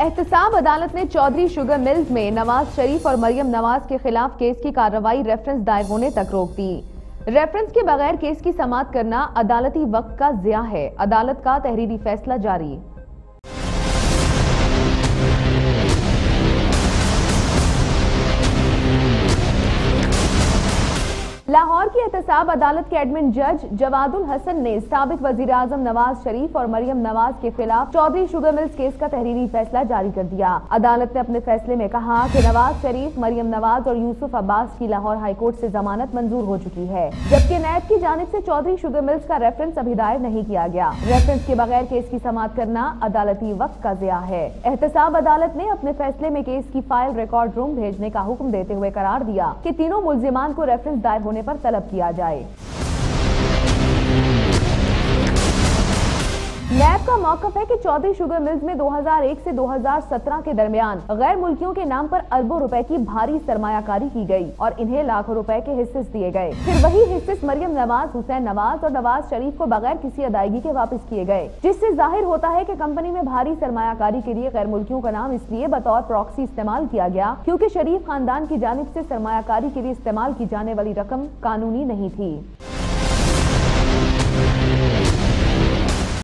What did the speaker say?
एहतसाब अदालत ने चौधरी शुगर मिल्स में नवाज़ शरीफ और मरियम नवाज़ के खिलाफ केस की कार्रवाई रेफरेंस दायर होने तक रोक दी। रेफरेंस के बगैर केस की समाप्त करना अदालती वक्त का जिया है। अदालत का तहरीरी फैसला जारी। लाहौर की एहतसाब अदालत के एडमिन जज जवादुल हसन ने सबक वज़ीर आज़म नवाज़ शरीफ और मरियम नवाज़ के खिलाफ चौधरी शुगर मिल्स केस का तहरीरी फैसला जारी कर दिया। अदालत ने अपने फैसले में कहा कि नवाज़ शरीफ, मरियम नवाज़ और यूसुफ अब्बास की लाहौर हाईकोर्ट से जमानत मंजूर हो चुकी है, जबकि नैब की जानब ऐसी चौधरी शुगर मिल्स का रेफरेंस अभी दायर नहीं किया गया। रेफरेंस के बगैर केस की समाप्त करना अदालती वक्त का जिया है। एहतसाब अदालत ने अपने फैसले में केस की फ़ाइल रिकॉर्ड रूम भेजने का हुक्म देते हुए करार दिया की तीनों मुलजिमान को रेफरेंस दायर होने पर तलब किया जाए। नैब का मौकफ है कि चौधरी शुगर मिल्स में 2001 से 2017 के दरमियान गैर मुल्कियों के नाम पर अरबों रुपए की भारी सरमायाकारी की गई और इन्हें लाखों रुपए के हिस्से दिए गए। फिर वही हिस्से मरियम नवाज़, हुसैन नवाज़ और नवाज़ शरीफ को बगैर किसी अदायगी के वापस किए गए, जिससे ज़ाहिर होता है की कंपनी में भारी सरमायाकारी के लिए गैर मुल्कियों का नाम इसलिए बतौर प्रॉक्सी इस्तेमाल किया गया क्यूँकी शरीफ खानदान की जानब ऐसी सरमायाकारी के लिए इस्तेमाल की जाने वाली रकम कानूनी नहीं थी।